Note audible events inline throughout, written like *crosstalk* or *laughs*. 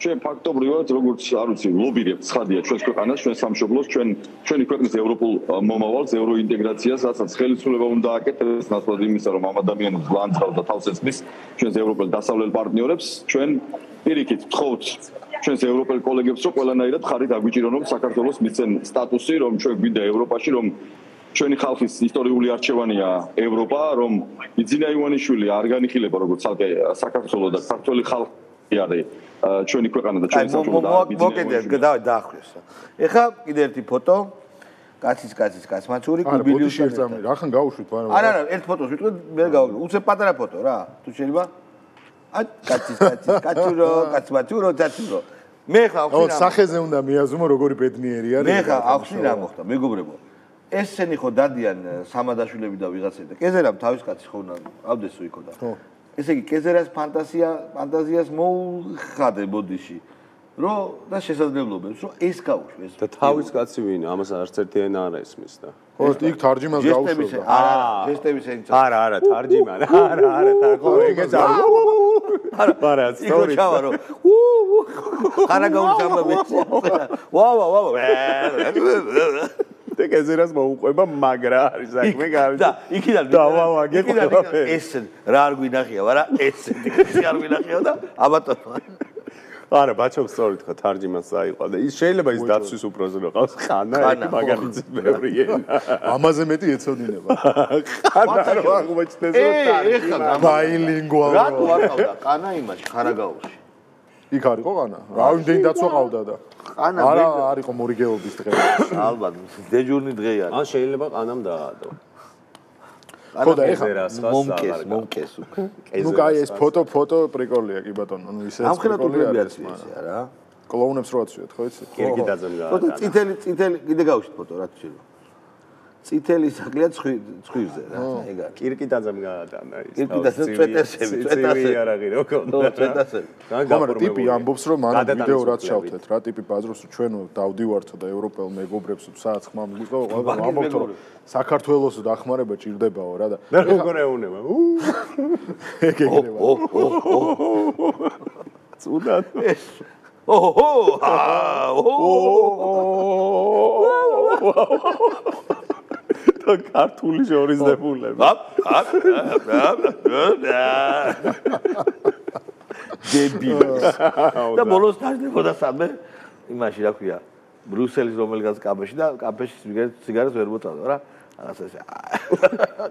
ჩვენ ფაქტობრივად როგორც არ ვიცი ლობირებთ ცხადია ჩვენს ქვეყანას ჩვენ სამშობლოს ჩვენ ჩვენი ქვეყნის ევროპულ მომავალს ევროინტეგრაციას რასაც ხელისუფლება უნდა აკეთებს ნაცვლად იმისა რომ ამ ადამიანებს ლანძღავს და თავს ეცნის ჩვენს ევროპელ დასავლელ პარტნიორებს ჩვენ პირიქით ვთხოვთ ჩვენს ევროპელ კოლეგებს რომ ყველანაირად ხარი დაგვიჭირონ რომ საქართველოს მისცენ სტატუსი რომ ჩვენ გვინდა ევროპაში რომ ჩვენი ხალხის ისტორიული არჩევანია ევროპა რომ იძინა ივანიშვილი არ განიხილება როგორც ცალკე საქართველოს და ქართული ხალხი არის. ჩვენი ქვეყანა და ჩვენი სახელმწიფო და მოკიდე დავი დაახვიოს ეხა კიდე ერთი ფოტო. კაცის კაცის კაცმაცური კუბილიუს შეერწამი რა ხან გაუშვით მაგრამ არა არა ერთ ფოტოს ვიტყვი მე გავიგე უცებ პატარა ფოტო რა. თუ შეიძლება? აი კაცის კაცის კაცურო კაცმაცურო კაცურო მე ხა ახლა სახეზე უნდა მიაზუმო როგორი ბედნიერი არის მე ხა ახლა რა მოხდა მეგობრებო. ესენი ხო დადიან სამადაშვილები და ვიღაცები და კეზერამ თავის კაცი ხო უნდა ავდესო იქო და ხო ესე იგი კეზერას ფანტაზია ფანტაზიას მოუხადე ბოდიში რო და შესაძლებლობებს რო ეს გაუშვეს და თავის კაცი ვინ ამას არც ერთი ენა არ ესმის და ხო იქ თარჯიმას გაუშვეს არა ჯესტების ენა არა არა თარჯიმა არა არა ეგეც არა არა არა სტორი იქ ჩავარო ხარა გაუჩამა მე ვა ვა ვა ვა ეგეზერას მოუყვება მაგრა არის საქმე გავიდა და იქიდან დავავაგე ყველაფერი ეს რა არ გვინახია არა ეს ეს არ გვინახია და აბატონო არა ბაჩო სწორით ხო თარჯიმას აიყვა და ის შეიძლება ის დაცვის უბრალოდ რო ყავს ხანა ეგ ბევრი ენა. ამაზე მეტი ეცოდინება. ხანა რო აღმოჩნდეს რომ თარჯიმა ბაილინგვალ რა არ ყავდა ყანა იმაში ხარაგაულში. იქ არისო ყანა რა ვინდენ დაცვა ყავდა და ყანა არა არისო მორიგეობის დღე. *coughs* ალბათ დეჯურნი დღე არის. ან შეიძლება ყანამ დაადო ხო და ეხლა მომკეს მომკეს უკვე. ნუ კაი ეს ფოტო ფოტო პრიკოლია კი ბატონო ნუ ისე პრიკოლია არის რა კლოუნებს რო აცვიოთ ხო იცი? კირკიტაძემ გააკეთა ფოტო წითელი წითელი კიდე გავუშვით ფოტო რა თქმა წითელი საკლია ცხვირზე რა ეგ არის კირკიტაძემ გაატანა ის კირკიტაძე წვეტესები წვეტასები არ აღირო ხო წვეტასები მაგრამ ტიპი ამბობს რომ მან ვიდეო რაც შევთეთ რა ტიპი ბაზრობს ჩვენ დავდივართო და ევროპელ მეგობრებს სადაც ხმა მიგვიყო ყველა ამბობთ რომ საქართველოს დახმარება ჭირდებაო რა და მე როგორ ეუნება ეგ ეგრევა ო ო ო წუნდა ოჰო აა ო და ქართული შორის დებულები. დებილი. და ბოლოს დაждებოდა სამე იმაში რა ქვია ბრუსელის რომელიღაც კაფეში და კაფეში სიგარეტს ვერ მოწავდა რა. რაღაცა ესე.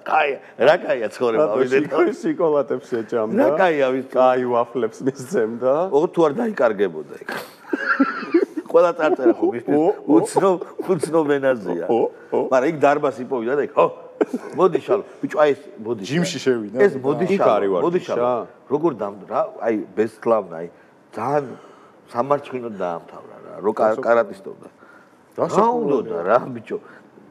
კაი, რა კაია ცხოვრება ვიდეთ. სიკოლატებს ეჭამდა. რა კაია ვის კაი ვაფლებს მისცემდა. ო თუ არ დაიკარგებოდა იქ. ყველა წარწერა ხო მისთვის უცნო უცნო მენაზია მაგრამ იქ დარბას იპოვიდა და იქ ხო მოდი შალო ბიჭო აი ეს მოდი ჯიმში შევიდა. ეს მოდი შალო მოდი შალო როგორ დამ რა აი ბესკლავნა აი ძალიან სამარცხინო დაამთავრა რა რო კარატისტობდა. რა უნდა რა ბიჭო?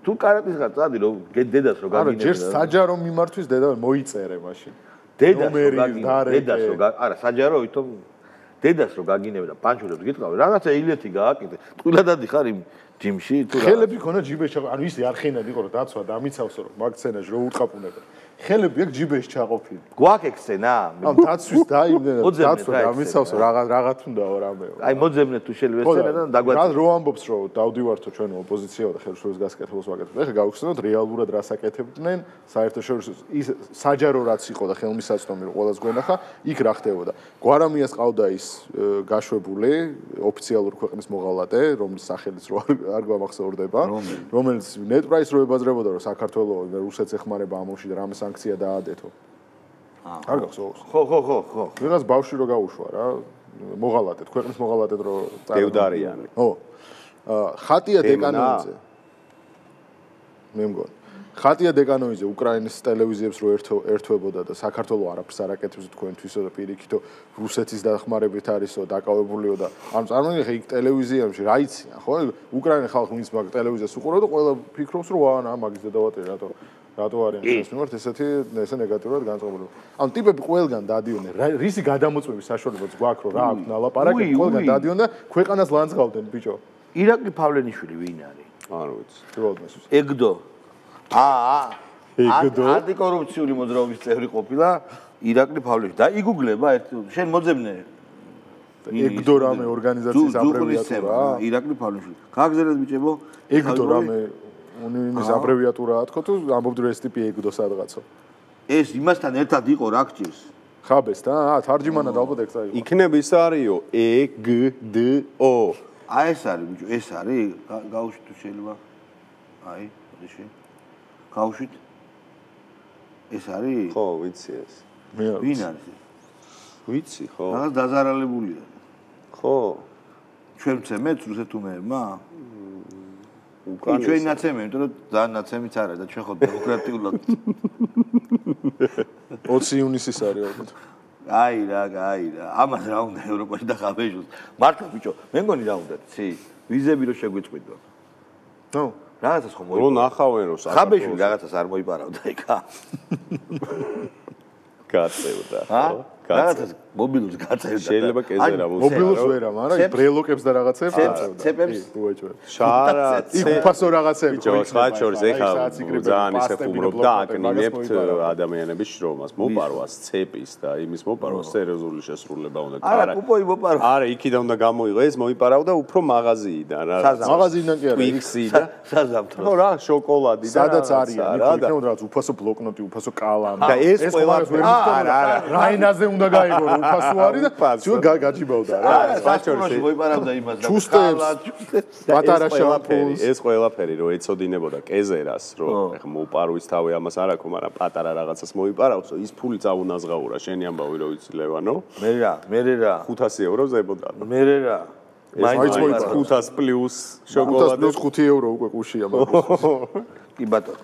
თუ კარატის ხარ წადი რომ დედას რო გაგინე არა ჯერ საჯარო მიმართვის დედა მოიწერე მაშინ. დედას რო გაგინე დედას რო არა საჯარო ვითომ დედას რო გაგინებდა პანჩურებს გიტყავი რაღაცა ილეთი გააკეთე. ტყილადადი ხარ იმ ჯიმში თუ რა ხელები ქონა ჯიბეში ანუ ისი არ ხენად იყო რომ დაცვა და ამიცავსო რომ მაგცენაში რო უტყაპუნება ხელები აქ ჯიბეში ჩაყოფილი. გვაქვს ექსენა? ამ დაცვის დაიმდენა დაცვა დამიცავსო რაღაც რაღაც უნდაო რამეო. აი მოძებნე თუ შეიძლება ესენა და დაგვაწყო. რა რო ამბობს რომ დავდივართო ჩვენ ოპოზიციაო და ხელშეურის გასაკეთებელს ვაკეთებ. ეხლა გავხსნათ რეალურად რას აკეთებდნენ საერთაშორისო ის საჯარო რაც იყო და ხელმისაწვდომი რო ყოველს გვენახა, იქ რა ხდებოდა. გვარამიას ყავდა ის გაშვებული ოფიციალურ ქვეყნის მოღალატე, რომლის სახელიც რო არ გვამახსოვრდება, რომელიც ნეტპრაის რო ებაზრებოდა რომ საქართველოს რუსეთს ეხმარება ამოში და რამეს სანქცია დაადეთო. აა. არ გახსოვს? ხო, ხო, ხო, ხო. ვიღაც ბავშვი რო გაუშვა რა, მოღალატეთ, ქვეყნის მოღალატეთ რო დევდარიანი. ხო. ხატია დეკანოიძე. მე მგონი. ხატია დეკანოიძე უკრაინის ტელევიზიებს რო ერთო ერთვებოდა და საქართველოს არაფერს არ აკეთებს თქვენთვისო და პირიქითო რუსეთის დახმარებით არისო დაკავებულიო და ამ წარმოგიდგენ იქ ტელევიზიაში რა იციან ხო უკრაინის ხალხი ვინც მაგ ტელევიზიას უყურებდა ყველა ფიქრობს რომ აა მაგის დედავატი რატო რატო არის ეს მიმართ ესეთი ესე ნეგატიურად განწყობილი. ანუ ტიპები ყველგან დადიოდნენ. რისი გადამოწმების საშუალებაც გვაქვს რომ რა აქვს ნალაპარაკი ყველგან დადიოდნენ და ქვეყანას ლანძღავდნენ ბიჭო. ირაკლი ფავლენიშვილი ვინ არის? არ ვიცი. ეგდო. აა ეგდო. ანტიკორუფციული მოძრაობის წევრი ყოფილა ირაკლი ფავლენიშვილი. და იგუგლება ერთ შენ მოძებნე ეგდო რამე ორგანიზაციის აბრევიატურაა? ირაკლი ფალუშვილი. გაგზელეთ ბიჭებო. ეგდო რამე უნიმის აბრევიატურაა თქო თუ ამბობდი რომ ეს ტიპი ეგდო სადღაცო. ეს იმასთან ერთად იყო რა გჭირს? ხაბესთან? აა თარჯიმანად ალბათ ეგ წაიღო. იქნებ ის არისო E G D O. აი ეს არის ბიჭო, ეს არის გაუშვით თუ შეიძლება. აი, ისე. გაუშვით. ეს არის? ხო, ვიცი ეს. მე არ ვინ არის? ვიცი, ხო. რაღაც დაზარალებულია. ხო. ჩვენ მცემეთ რუსეთუმეებმა? უკან ჩვენ ნაცემი, იმიტომ რომ ძალიან ნაცემიც არა და ჩვენ ხო დემოკრატიულად *laughs* 20 ივნისის არის ალბათ. აი რა, აი რა. ამას რა უნდა ევროპაში და ხაბეჟოს. მართლა ბიჭო, მე მგონი რა უნდა, ცი, ვიზები რო შეგვიწყვიტო. ნუ, რაღაცას ხომ რო ნახავენ რომ ხაბეჟი რაღაცას არ მოიპარავდა იქა. *laughs* გაწევდა, ა? ხო? რაღაცას მობილურს გაწევდა. შეიძლება კეზერა მოსა. მობილოს ვერა, მაგრამ ბრელოკებს და რაღაცებს აწევდა. ცეპებს? უეჭვე. შარა იქ უფასო რაღაცები. ბიჭო, სხვა შორის ეხა ძალიან ისე ხუმრობ და აკნინებთ ადამიანების შრომას, მოპარვას, ცეპის და იმის მოპარვას სერიოზული შესრულება უნდა არა, პუპოი მოპარო. არა, იქიდან უნდა გამოიღო ეს მოიპარავდა უფრო მაღაზიიდან რა. მაღაზიიდან კი არა. იქ Twix-ი და საზამთრო. ხო რა, შოკოლადი და სადაც რაღაცა არიან, იქ რა და იქნება რაღაც უფასო ბლოკნოტი, უფასო კალამი. და ეს ყველა- არის ვერ არა, არა. რაინაზე უნდა გაიგო, უფასო არის და უფასო. ცუა გა- გაჯიბავდა რა. საშუალოში მოიპარავდა იმას და ჩუსტებს. პატარა შამპუნს. ეს ყველაფერი რო ეწოდინებოდა კეზერას, რო ეხა მოუპარვის თავი ამას არ აქვს, მაგრამ პატარა რაღაცას მოიპარავსო, ის ფული წაუნაზღაურა შენი ამბავი რო იცი ლევანო. მე რა, მე რა, 500 ევრო ზებოდა. მე რა. მაინც მოიპარავ. 500 პლუს 500 შოკოლადი. პლუს 5 ევრო უკვე ყუშია *laughs* მაგას. კი ბატონო.